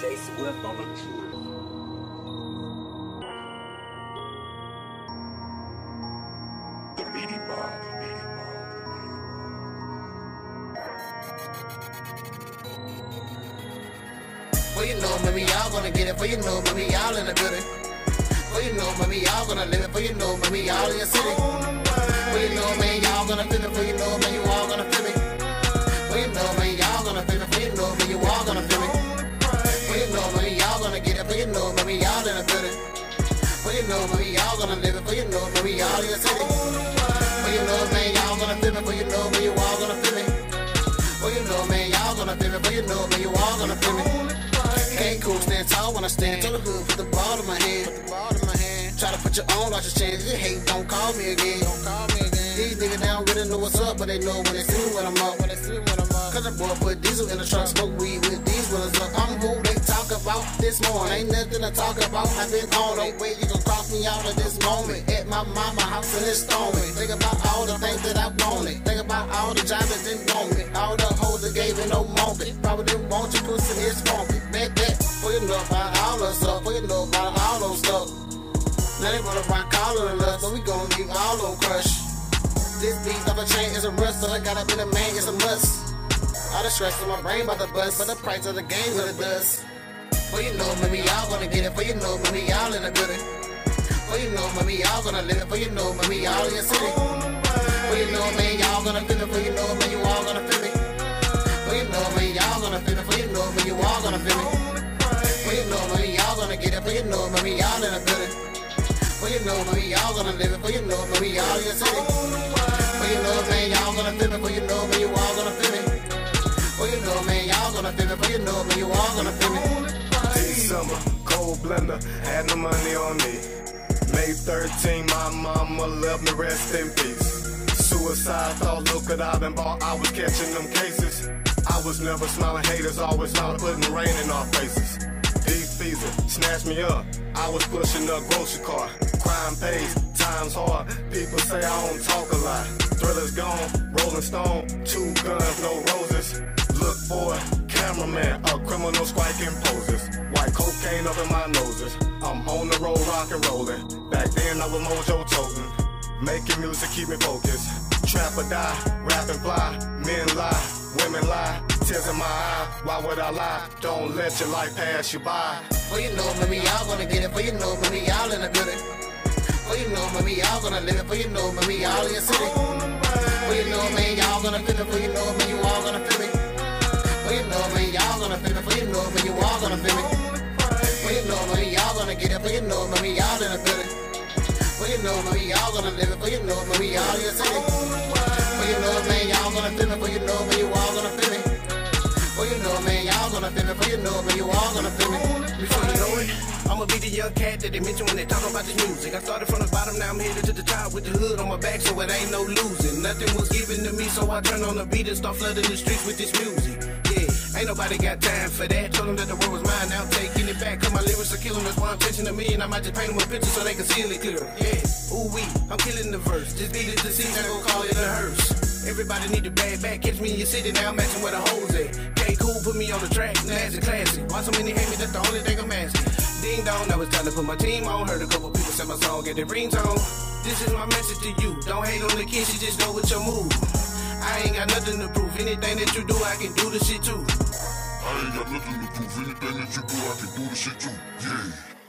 J Swift on the truth. The the Well, you know, maybe y'all gonna get it. For you know, maybe y'all in the building. For you know, maybe y'all gonna live it. For you know, maybe y'all in your city. For you know, man, y'all gonna feel it. For you know, man, you For you know, maybe y'all in the building. For you know, maybe y'all gonna live it. For you know, maybe y'all in your city. For you know, man, y'all gonna feel me. For you know, man, you all gonna feel me. For you know, man, y'all gonna feel me. For you know, man, you all gonna feel me. Ain't cool, stand tall when I stand. Tell the hood, put the ball in my hand. The. Try to put your own life chance. You hate, don't call me again. Don't call me again. These niggas they don't really know what's up, but they know when they see when I'm up. When they see when I'm up. Cause the boy put diesel in the truck, smoke weed with these winners up. I'm who they talk about this morning. Ain't nothing to talk about. I've been on no way you can cross me out of this moment. At my mama house in this stone. Think about all the things that I wanted. Think about all the jobs that didn't want me. All the hoes that gave me no moment. Probably didn't want you, pussy is funky. Bet that. For you know about all the stuff. For you know about all those stuff. Now they wanna all of the love, so we gon' leave all on crush. This beat of a chain is a rust, so I gotta be the man, it's a must. All the stress in my brain about the bust, but the price of the game what it does. For you know, maybe y'all gonna get it, for you know, maybe y'all in the building. For you know, maybe y'all gonna live it, for you know, maybe y'all in your city. For you know, man, y'all gonna feel it, for you know, man, you all gonna feel me. For you know, man, y'all gonna feel it, for you know, man, you all gonna feel me. For you know, maybe y'all gonna get it, for you know, maybe y'all in the building. For you know, maybe y'all gonna live it, for you know, maybe y'all in your city. For you know, man, y'all gonna feel me, for you know, man, you all gonna feel me. For you know, man, y'all gonna feel me, for you know, man, you all gonna feel me. This summer, cold blender, had no money on me. May 13, my mama left me, rest in peace. Suicide thought, look what I've been bought, I was catching them cases. I was never smiling, haters always smiling, putting rain in our faces. Deep fever, snatched me up, I was pushing a grocery cart. Crime pays, times hard, people say I don't talk a lot. Thriller's gone, Rolling Stone, two guns, no roses. Look for a cameraman, a criminal striking poses. White cocaine up in my noses. I'm on the road, rock and rolling. Back then I was mojo toting. Making music, keep me focused. Trap or die, rap and fly. Men lie, women lie. Tears in my eye, why would I lie? Don't let your life pass you by. For you know, maybe y'all gonna get it. For you know, maybe y'all in the building. For you know, maybe y'all gonna live it. For you know, maybe y'all in your city. For you know, man, y'all gonna feel it. For you know, man, you all gonna feel me. For you know, man, y'all gonna feel it. For you know, man, you all gonna feel me. For you know, maybe y'all gonna get it. For you know, maybe y'all in the building. For you know, maybe y'all gonna live it. For you know, maybe y'all in your city. For you know, man, y'all gonna feel me. For you know, man, you all gonna feel me. Man, y'all gonna feel me. For you know, man, you all gonna feel me. Before you know it, I'ma be the young cat that they mention when they talk about this music. I started from the bottom, now I'm headed to the top with the hood on my back, so it ain't no losing. Nothing was given to me, so I turned on the beat and start flooding the streets with this music. Yeah, ain't nobody got time for that. Told them that the world was mine, now I'm taking it back. Cause my lyrics are killing, that's why I'm chasing a million. I might just paint them a picture so they can see it clearer. Yeah, ooh wee, I'm killing the verse. This beat is the scene, I gon' call it a hearse. Everybody need a bad back, catch me in your city, now matching where the hoes at. KayKool, put me on the track, nasty classic. Why so many hate me, that's the only thing I'm asking. Ding dong, now it's time to put my team on. Heard a couple people say my song get their ringtone. This is my message to you. Don't hate on the kid, she just go with your move. I ain't got nothing to prove. Anything that you do, I can do the shit too. I ain't got nothing to prove. Anything that you do, I can do the shit too. Yeah.